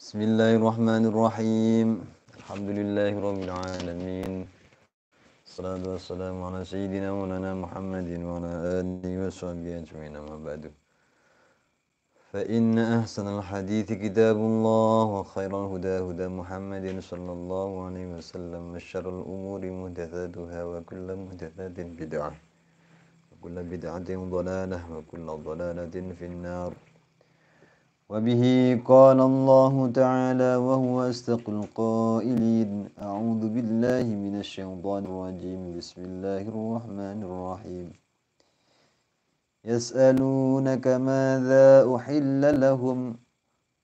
بسم الله الرحمن الرحيم الحمد لله رب العالمين الصلاة والسلام على سيدنا مولانا محمد وعلى آله وصحبه أجمعين أما بعد فإن أحسن الحديث كتاب الله وخير الهدى هدى محمد صلى الله عليه وسلم وشر الأمور محدثاتها وكل محدثات بدعة وكل بدعة ضلالة وكل ضلالة في النار. وبه قال الله تعالى وهو أصدق القائلين أعوذ بالله من الشيطان الرجيم. بسم الله الرحمن الرحيم. يسألونك ماذا أحل لهم؟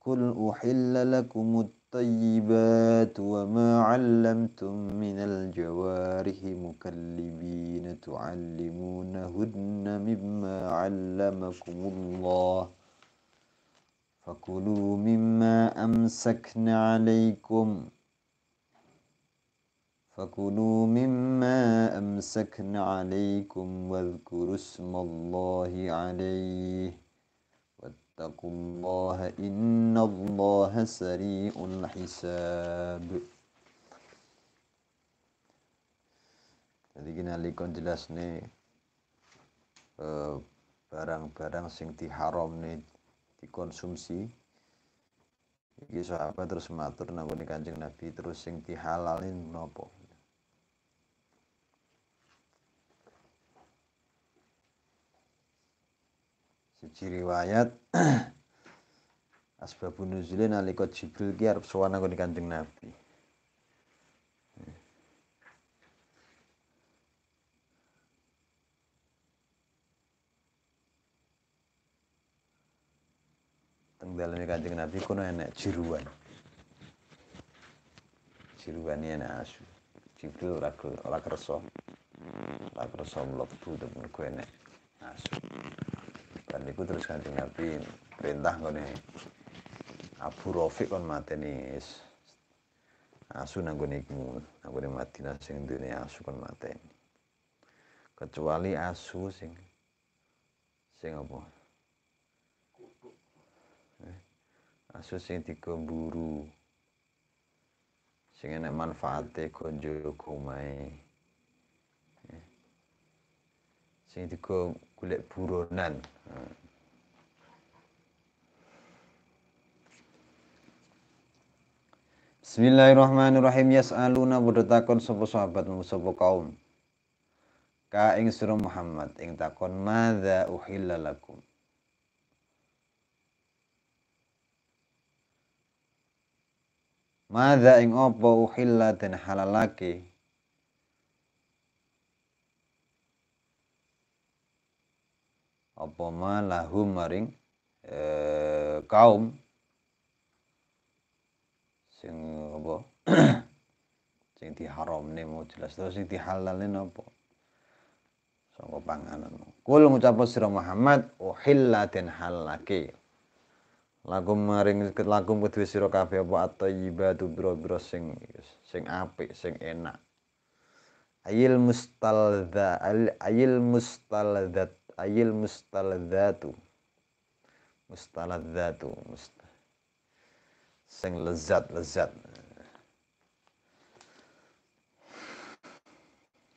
قل أحل لكم الطيبات وما علمتم من الجوارح مكلبين تعلمونهن مما علمكم الله. فكلوا مما أمسكن عليكم. فكلوا مما أمسكن عليكم واذكروا اسم الله عليه. واتقوا الله إن الله سريع الحساب jadi gini likon jelas nih eh, barang-barang sing diharam nih dikonsumsi iki sahabat terus matur nangone Kanjeng Nabi terus sing dihalalin nopo Siji riwayat asbabun nuzulin nalika Jibril ki arep sowan nang Kanjeng Nabi. Teng daleme Kanjeng Nabi kono enek jiruan. Jiruan enek asu. Jibril ora ora kersa. Ora kersa mlebu temen enek asu dan itu terus kanjeng Nabi perintah ngene Abu Rafiq kon mateni asu nang gone iku nang gone Madinah sing duwe asu kon mateni. Kecuali asu sing sing apa? Eh, asu sing dikemburu sing enek manfaate konjo kumae sing digo golek buronan. Bismillahirrahmanirrahim. Yas'aluna padha takon sapa sahabat sapa kaum. Ka ing sira Muhammad ing takon madza uhilla lakum? Madza ing apa uhilla den halalake apa ma lahum maring eh, kaum. Sing apa? Sing diharamne mau jelas. Terus sing dihalalne napa? Saka panganan. Kul ngucap sira Muhammad uhilla den halake. Lagu maring lagu kedue sira kabeh apa? At-thayyibatu biro-biro sing sing apik sing enak. Ayil mustalza ayil mustalzat ayil mustaladzatu mustaladzatu must sing lezat lezat.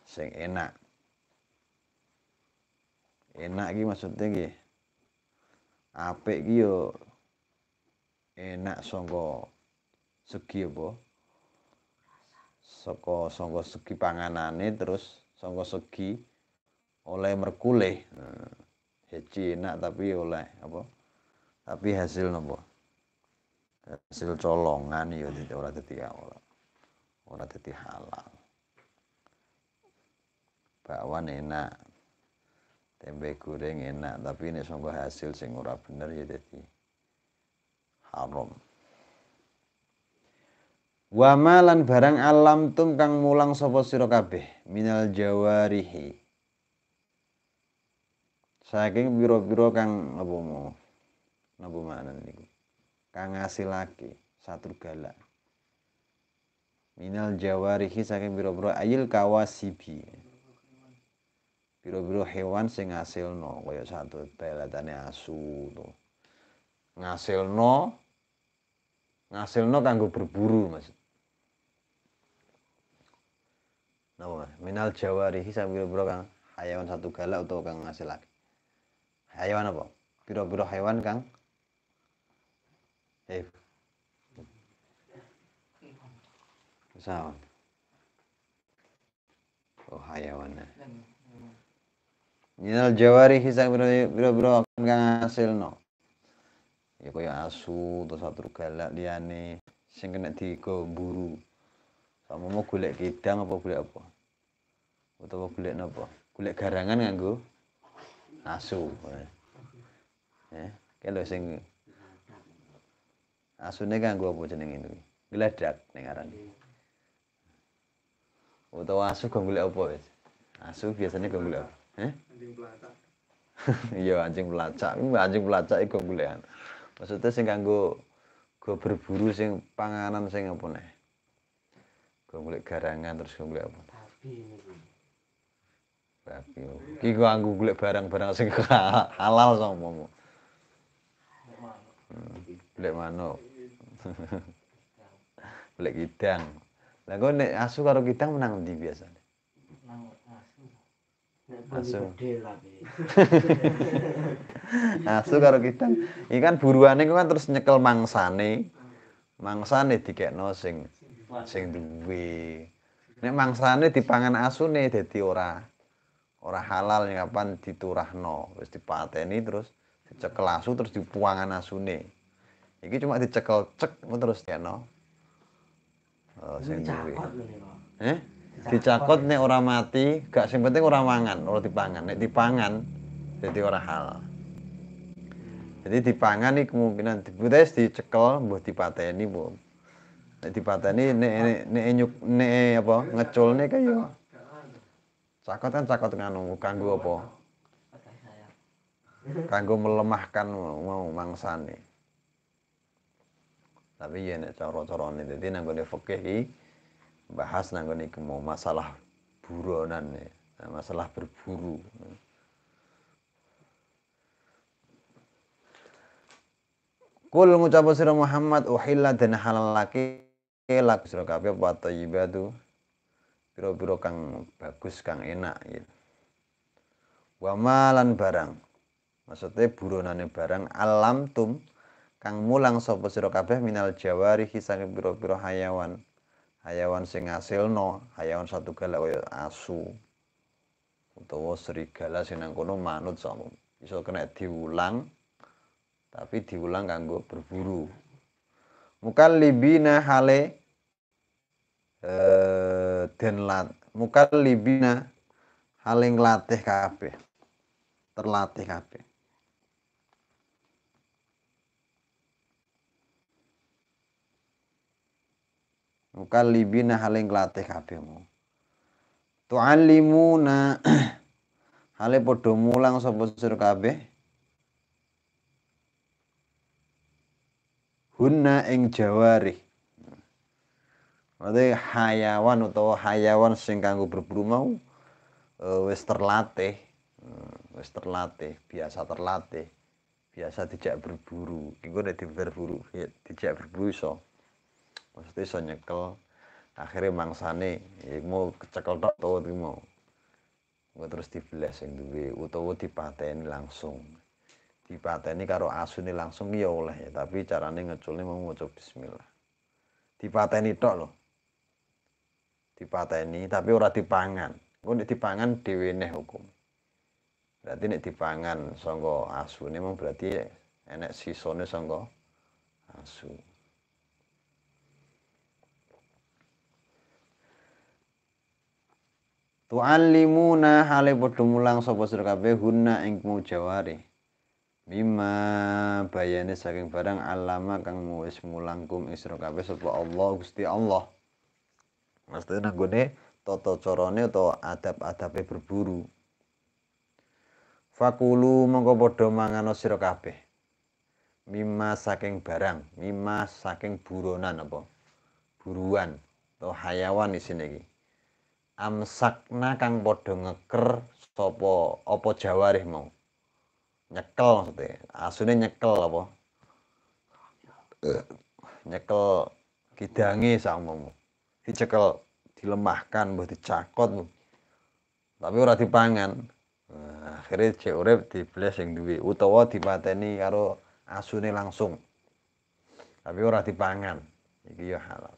Sing enak. Enak iki maksudnya iki apik iki yo enak sangka segi apa? Saka sangka segi panganane terus sangka segi oleh merkulih nah, heci enak tapi oleh apa? Tapi hasil nopo? Hasil colongan ya tidak ora dadi ora ora dadi halal. Bakwan enak tempe goreng enak tapi ini sangka hasil sing ora bener ya dadi haram. Wa malan barang alam tum kang mulang sapa sira minal jawarihi saking biro-biro kang apa mau napa mana niku? Kang satu galak. Minal jawarihi saking biro-biro ayil kawasibi. Biro-biro hewan sing ngasilno kaya satu telatane asu to. Ngasilno ngasilno kanggo berburu Mas. Mas? Minal jawarihi sang biro-biro kang hayawan satu galak utawa kang ngasilake. Hayawan apa? Biro-biro hewan kang eh pesawat. Oh hayawan. Minal jawarihi sang biro-biro kang ngasilno. Ya kaya asu atau satu galak liyane sing kena digo buru. Sama mau golek kidang apa golek apa? Utawa golek napa? Golek garangan nganggo asu. Ya, kalau sing asune kanggo apa jeneng itu? Gledak ning aran. Utawa asu kanggo golek apa wis? Asu biasanya golek apa? Eh? Anjing pelacak. Iya anjing pelacak. Anjing pelacak iku golekan. Maksudnya sing kanggo go berburu sing panganan sing apa nih? Gue golek garangan terus gue golek apa? Babi Babi. Ki gue anggu golek barang-barang sing halal. Hmm, golek manuk. golek kidang. Lah gue nek asu karo kidang menang ndi biasa? asu. asu karo kidang. Iki kan buruane kan terus nyekel mangsane. Mangsane dikekno sing sing duwe. Nek mangsane dipangan asune dadi ora ora halal ning kapan diturahno, wis dipateni terus dicekel asu terus dipuangan asune. Iki cuma dicekel cek terus ya no. Oh, sing duwe. Eh? Dicakot nek ora mati, gak sing penting ora mangan, ora dipangan. Nek dipangan dadi ora halal. Jadi dipangan iki kemungkinan dibudes dicekel mbuh dipateni mbuh nek dipateni nek nek nek nek apa ngeculne kaya cakot kan cakot nganu kanggo apa kanggo melemahkan mau mangsane tapi ya nek cara-carane dadi nang gone fikih iki bahas nang gone mau masalah buronan ya masalah berburu. Kul ngucap sira Muhammad uhilla dan halal laki lak sira kabeh apa thayyibatu pira-pira kang bagus kang enak gitu. Wa malan barang. Maksudnya buronane barang alam tum kang mulang sapa sira kabeh minal jawari saking pira-pira hayawan. Hayawan sing ngasilno, hayawan satu galak kaya asu. Utawa serigala sing nang kono manut sama. Iso kena diulang tapi diulang kanggo berburu mukallibina hale eh den lat mukallibina hale nglatih kabeh. Terlatih kabeh. Mukallibina hale nglatih kabehmu tu'allimuna hale padha mulang sapa sira kabeh? Hunna ing jawari Maksudnya hayawan utawa hayawan sing kanggo berburu mau uh, wis terlatih, uh, wis terlatih, biasa terlatih, biasa dijak berburu. Iku nek berburu, ya, berburu iso. Maksudnya iso nyekel akhirnya mangsane ya mau kecekel tok utawa mau. Terus dibeles sing duwe utawa dipateni langsung dipateni karo asune langsung ya oleh ya tapi carane ngeculne mau maca bismillah dipateni tok lho dipateni tapi ora dipangan. Engko nek dipangan dhewe neh hukum. Berarti nek dipangan sangka asune mau berarti enek sisone sangka asu. Tu'allimuna hale padha mulang sapa sira kabeh hunna ing mujawari Bima bayane saking barang alama kang wis mulangkum isra kabeh sapa Allah Gusti Allah. Mesti nanggone tata carane utawa adab-adabe berburu. Fakulu mongko padha mangan sira kabeh. Mima saking barang, mima saking buronan apa? Buruan atau hayawan di sini iki. Amsakna kang padha ngeker sapa apa jawarih mau nyekel maksudnya asune nyekel apa nyekel kidange samamu dicekel dilemahkan mbah dicakot. Tapi ora dipangan. Nah, akhirnya cek urip dibeles sing duwe utawa dipateni karo asune langsung. Tapi ora dipangan. Iki ya halal.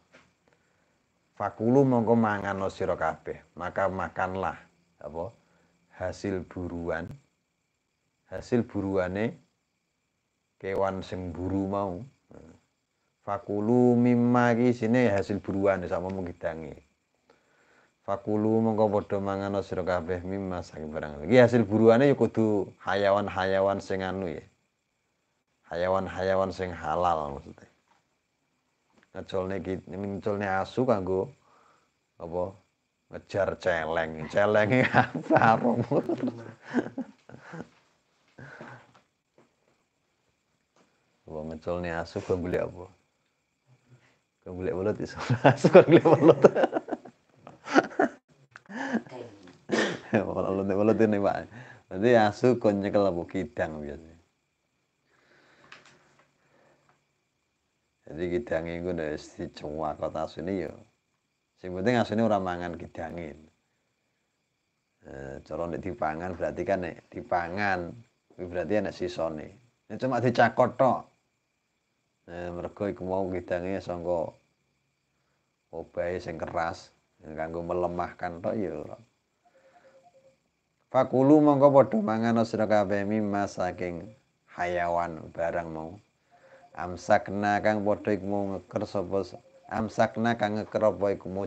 Fakulu mongko mangan sira kabeh. Maka makanlah apa? Hasil buruan. Hasil buruane kewan sing buru mau fakulu mimma ki sini hasil buruan sama mengkidangi fakulu mongko padha mangan sira kabeh mimma saking barang. Iki hasil buruane ya kudu hayawan-hayawan sing anu ya. Hayawan-hayawan sing halal maksudnya. Ngecolne ki ngecolne asu kanggo apa ngejar celeng. Celenge apa Apa? Ngecolne asu golek apa? Kok golek welut iso. Asu kok golek welut. Kalau nek welut ini Pak. Berarti asu kon nyekel apa kidang biasa. Jadi kidange iku nek dicuwakot asune ya. Sing penting asune ora mangan kidange. Eh, cara nek dipangan berarti kan nek dipangan berarti ana sisone. Nek cuma dicakot tok. Nah, mergo iku mau kidange sangka obahe sing keras kanggo melemahkan tok ya. Fakulu mongko padha mangan sira kabeh mimma saking hayawan barang mau. Amsakna kang padha iku ngeker sapa amsakna kang ngeker apa iku mau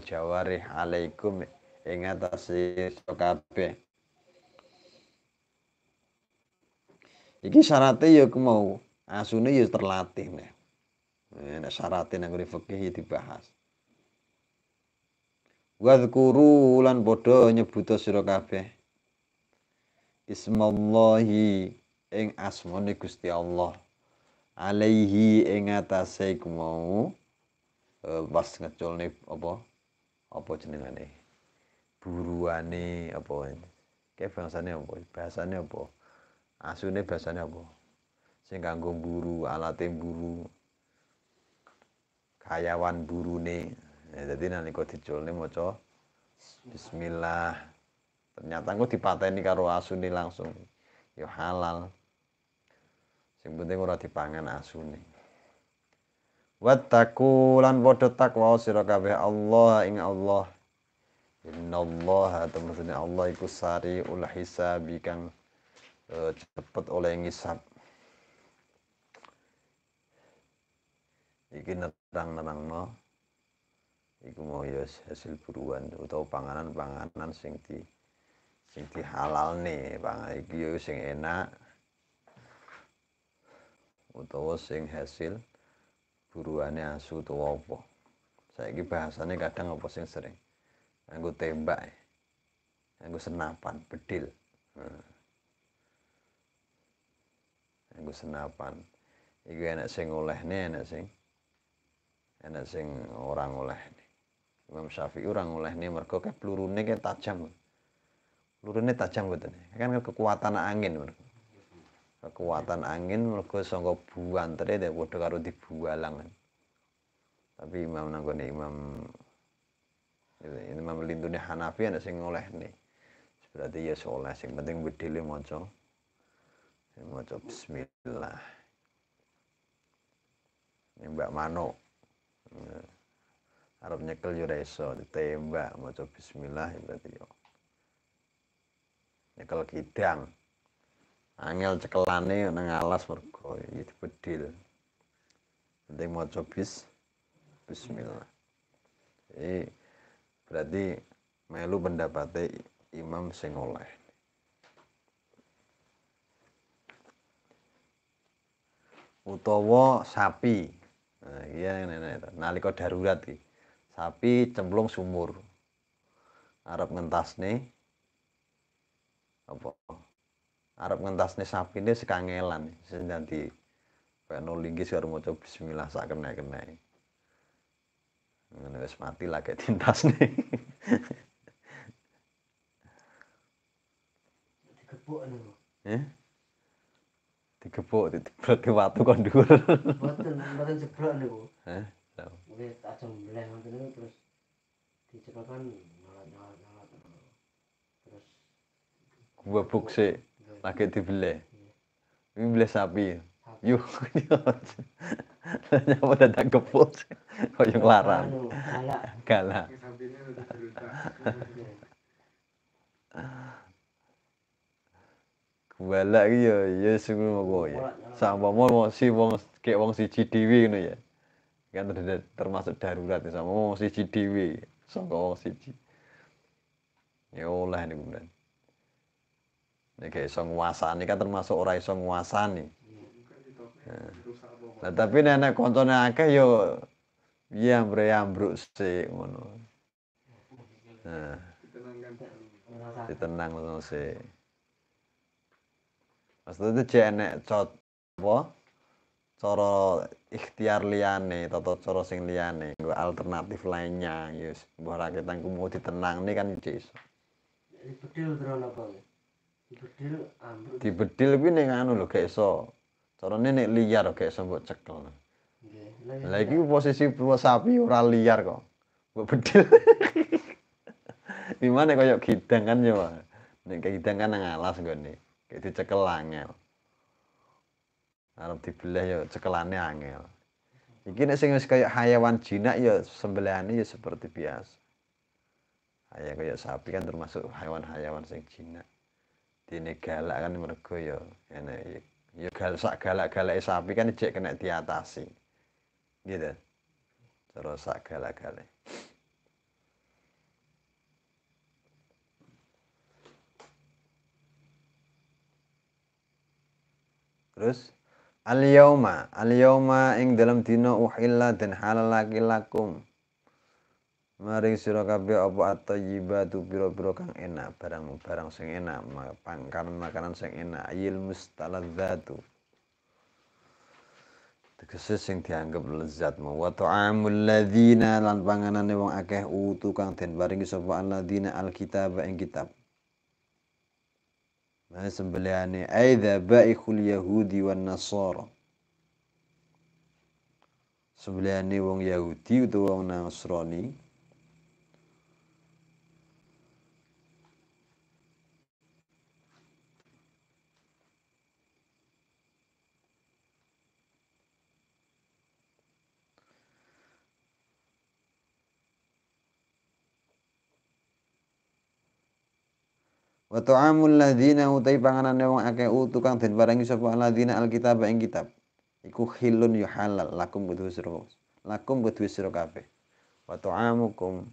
alaikum ing atase sira kabeh. Iki syaratnya ya mau asune ya terlatih nih. Nek syaratin yang dibahas. Wadhkuru lan padha nyebuta sira kabeh. Ismallahi ing asmane Gusti Allah. Alaihi ing atase mau uh, pas ngeculne apa? Apa jenengane? Buruane apa? Kayak bangsane apa? Bahasane apa? Asune bahasane apa? Sing kanggo buru alate buru hayawan burune ya, jadi nalika diculne maca bismillah. Ternyata engko dipateni karo asune langsung. Ya halal. Sing penting ora dipangan asune. Wattaqu lan padha takwa sira kabeh Allah ing Allah. Innallaha temen Allah iku sariul hisabi kang uh, cepet oleh ngisap. Iki nerang-nerangno iku mau ya hasil buruan utawa panganan-panganan sing di sing nih pangan iki ya sing enak. Utawa sing hasil buruane asu utawa apa. Saiki bahasane kadang apa sing sering? Nganggo tembak nganggo senapan bedil. Hmm. senapan. Iki enak sing olehne enak sing enak sing orang oleh Imam Syafi'i orang oleh nih mereka kayak pelurune kayak tajam. Pelurune tajam betul kan kekuatan angin mereka kekuatan angin sangka buan tadi deh bodoh karo dibualang. Tapi Imam nanggone Imam Imam melindungi Hanafi ada sing nih berarti ya soleh sing penting bedile maca. Maca bismillah. Ini Mbak Mano Arab nyekel yo iso ditembak maca bismillah berarti yo. Nyekel kidang. Angel cekelane nang alas mergo iki bedil. Penting maca bis bismillah. Jadi berarti melu pendapatnya imam sing oleh. Utawa sapi Nah, iya nalika darurat iki. Sapi cemplung sumur. Arab ngentasne apa? Arab ngentasne sapi ini sekangelan sing nanti Peno linggis karo maca bismillah sak kena-kena. Ngono wis mati lagi tintasne. digepuk niku. Eh? Digepuk dijeblok ke watu kon dhuwur. Mboten mboten jeblok niku. Heh. Aja mbleh ngoten niku terus dicekelkan nyolot-nyolot nyolot. Terus Gua bukse lagi dibeleh. Iya. Ini beleh sapi. Yuh. Nyapa dadak gepuk. Kaya nglarang. Anu, galak. Balak iki ya ya sing ngono ya. Sampama wong si wong kayak wong siji dhewe ngono ya. Kan ter- termasuk darurat ya sama wong siji dhewe sangka wong siji. Ya oleh niku bener. Nek gak iso nguasani kan termasuk ora iso nguasani. apa Nah tapi nek koncone akeh yo ya ambre ambruk sik ngono. Nah, ditenang ngono. Maksudnya cek enek cot apa? Cara ikhtiar liyane atau cara sing liyane, nggo alternatif lainnya ya wis mbah ra ketangku mau ditenang nih kan cek iso. dibedil terus nggih? Dibedil ambruk. Dibedil kuwi ning anu lho gak iso. Carane nek liar gak iso mbok cekel. Nggih. Iki posisi buah sapi ora liar kok. Mbok bedil. Gimana koyo gidang kan. Nek kayak gidang kan nang alas nggone. Kayak dicekel angel. Arep dibelah yo cekelane angel. Iki nek sing wis kaya hayawan jinak ya sembelihane ya seperti biasa. Kayak kaya sapi kan termasuk hewan-hewan sing jinak. Dene galak kan mergo ya enek ya gal sak galak-galake sapi kan cek kena diatasi gitu terus sak galak-galak terus al yauma al yauma ing dalam dina uhilla dan halalake lakum maring sira kabeh apa at-thayyibatu pira-pira kang enak barang-barang sing enak ma- makanan-makanan sing enak ayil mustaladzatu tegese sing dianggep lezat mau. Wa ta'amul ladzina lan panganane wong akeh utu kang den paringi sapa alladzina alkitab ing kitab Nah sembelihane aidza baikhul yahudi wan nasara sembelihane wong Yahudi utawa wong Nasrani Wa ta'amul ladzina utai panganane wong akeh utu kang den paringi sapa ladzina alkitab ing kitab. Iku khilun ya halal lakum kudu sira lakum kudu sira kabeh. Wa ta'amukum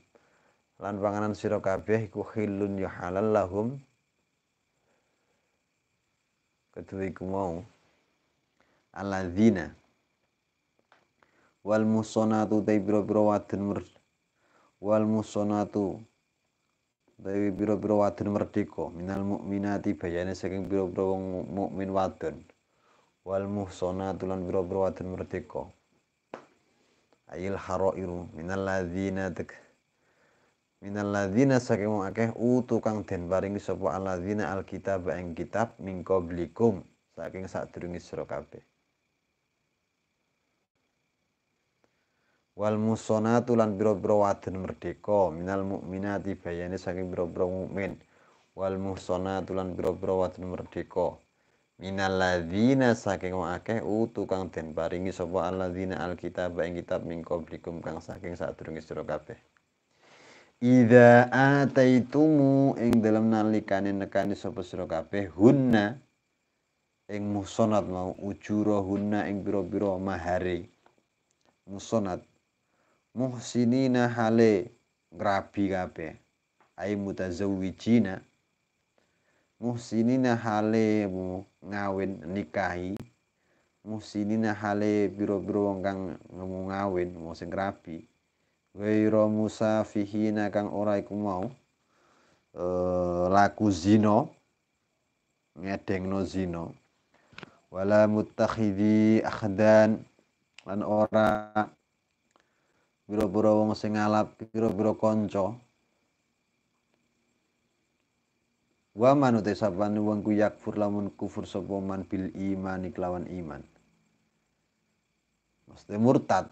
lan panganan sira kabeh iku khilun ya halal lahum kudu iku mau alladzina wal musonatu tai biro-biro wal musonatu Dewi biro-biro wadon merdeka. Minal mukminati bayane saking biro-biro wong mukmin wadon. Wal muhsanatu lan biro-biro wadon merdeka. Ayil harairu. Minal ladzina tek minal ladzina saking wong akeh utu kang den paringi sapa alladzina alkitab ing kitab min qablikum saking sadurunge sira kabeh wal musonatu lan biro-biro wadon merdeka minal mukminati bayane saking biro-biro mukmin wal muhsanatu lan biro-biro wadon merdeka minal ladzina saking wong utu kang den paringi sapa alladzina alkitab ing kitab min qablikum kang saking sadurunge sira kabeh. Idza ataitumu ing dalam nalikane nekani sapa sira kabeh hunna ing musonat mau ujura hunna ing biro-biro mahare musonat muhsinina hale ngrabi kabeh. Ai mutazawwijina. Muhsinina hale mu ngawin nikahi. Muhsinina hale biro-biro wong kang ngemu ngawin mau sing ngrabi Waira musafihina kang ora iku mau eh, laku zina ngedengno zina. Wala mutakhidhi akhdan lan ora biro-biro wong sing ngalap biro-biro kanca Wa man utai sapane wong ku yakfur lamun kufur sapa man bil iman kelawan iman. Mesti murtad.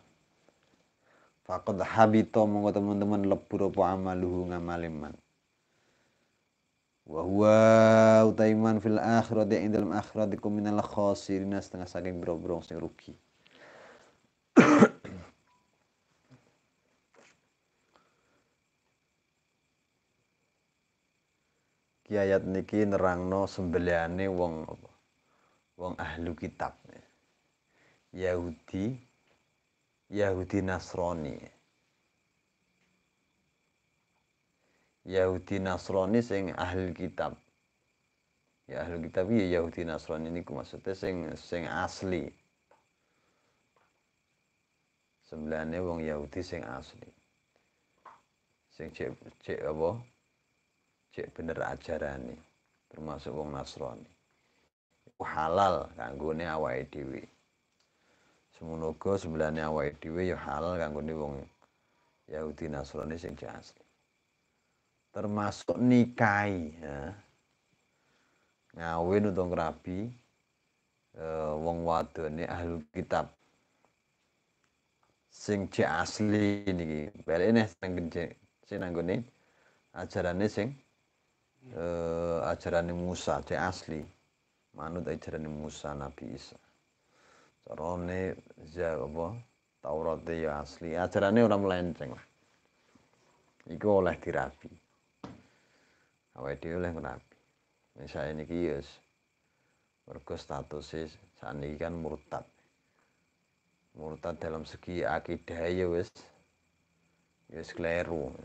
Faqad habito monggo teman-teman lebur apa amaluhu ngamale man. Wa huwa utaiman fil akhirati ing dalam akhirat iku minal khasirin setengah saking bro-bro sing rugi. Ki ayat niki nerangno sembelihane wong apa? Wong ahlu kitab. Yahudi Yahudi Nasrani. Yahudi Nasrani sing ahli kitab. Ya ahli kitab ya Yahudi Nasrani niku maksudnya sing sing asli. Sembelihane wong Yahudi sing asli. Sing cek cek apa? Cek bener ajarane termasuk wong Nasrani. Halal kanggone awake dhewe. Semono uga sebelahne awake dhewe ya halal kanggone wong Yahudi Nasrani sing asli. Termasuk nikahi ya. ngawin utawa rabi e, wong wadone ahli kitab. Sing asli niki. Balik nih sing sing nanggone ajarane sing eh, ajaran Musa cek asli. Manut ajaran Musa Nabi Isa. Carane ya apa? Taurat ya asli. Ajarannya orang melenceng lah. Iku oleh dirabi. Awake dhewe oleh ngerabi misalnya ini ya mergo statusnya saat ini kan murtad. Murtad dalam segi akidah ya wis wis kleru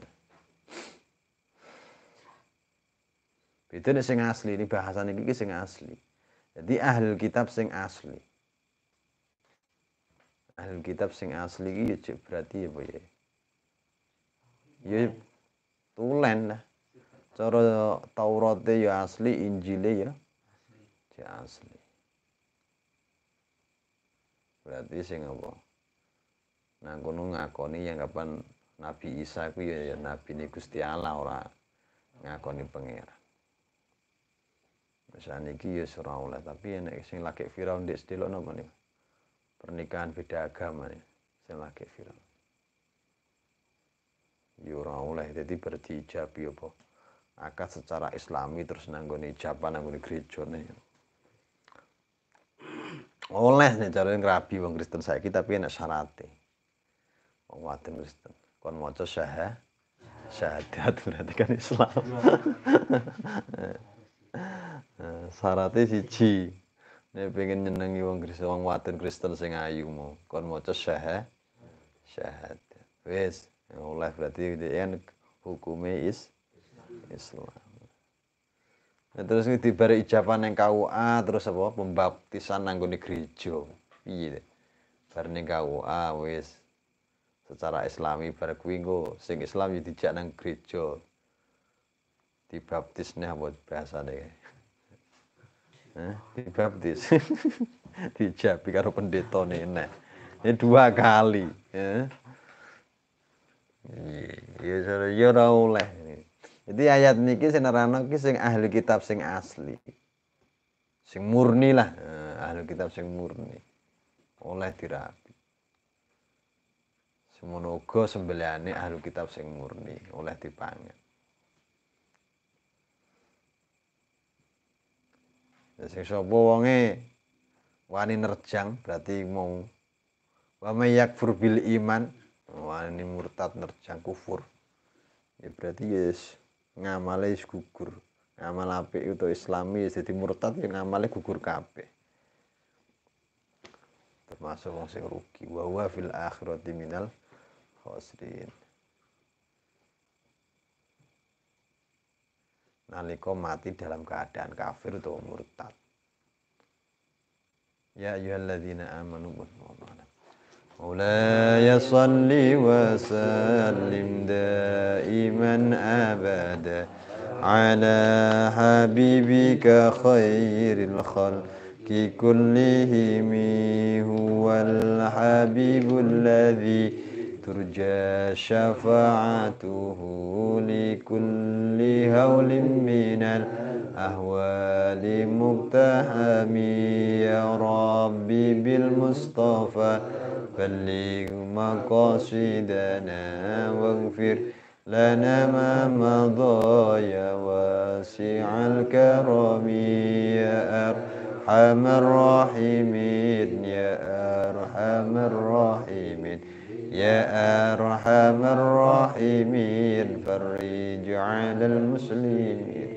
Beda nek sing asli ini bahasan iki sing asli. Jadi ahli kitab sing asli. Ahli kitab sing asli iki ya berarti ya apa ya? Ya tulen lah. Cara Taurat ya asli, Injil ya ya asli. Berarti sing apa? Nah, kono ngakoni yang kapan Nabi Isa ku ya, ya nabi ini Gusti Allah ora ngakoni pangeran. Misalnya iki ya ora oleh, tapi nek sing lagi viral ndek sedelok napa nih? Pernikahan beda agama nih, sing lagi viral. Ya ora oleh, jadi berdijabi apa? Akad secara islami terus nanggone ijaban nanggone gereja nih. Oleh nih cara ngrabi wong Kristen saiki tapi enak syarate. Wong wadon Kristen. Kon maca syahad syahadat berarti kan Islam. syaratnya siji. Nek pengen nyenengi wong Kristen wong wadon Kristen sing ayu mau kon maca syahad. Syahad. Wis oleh berarti kan hukumnya is Islam. Nah, terus tiba ijaban yang KUA terus apa? Pembaptisan nanggone gereja. Piye bar ning KUA wis. Secara islami bar kuwi engko sing Islam ya dijak nang gereja. Dibaptis nih apa bahasa deh eh, dibaptis dijabi karo pendeta nih ini dua kali ya. Ya ya ora oleh. Jadi ayat niki sing nerangno ki sing ahli kitab sing asli. Sing murni lah eh, ahli kitab sing murni. Oleh dirabi semono uga sembelihane ahli kitab sing murni oleh dipangan sing sapa wonge? Wani nerjang berarti mau wa yakfur bil iman. Wani murtad nerjang kufur. Ya berarti yes ngamale wis gugur. Ngamal apik itu islami jadi murtad ya ngamale gugur kabeh. Termasuk wong sing rugi. Wa huwa fil akhirati minal khosirin nalika mati dalam keadaan kafir atau murtad. Ya ayyuhalladzina amanu مولاي صل وسلم دائما أبدا على حبيبك خير الخلق كلهم هو الحبيب الذي ترجى شفاعته لكل هول من الأهوال مقتحم يا ربي بالمصطفى بلغ مقاصدنا واغفر لنا ما مضى. يا واسع الكرم. يا أرحم الراحمين. يا أرحم الراحمين. يا أرحم الراحمين فرج على المسلمين.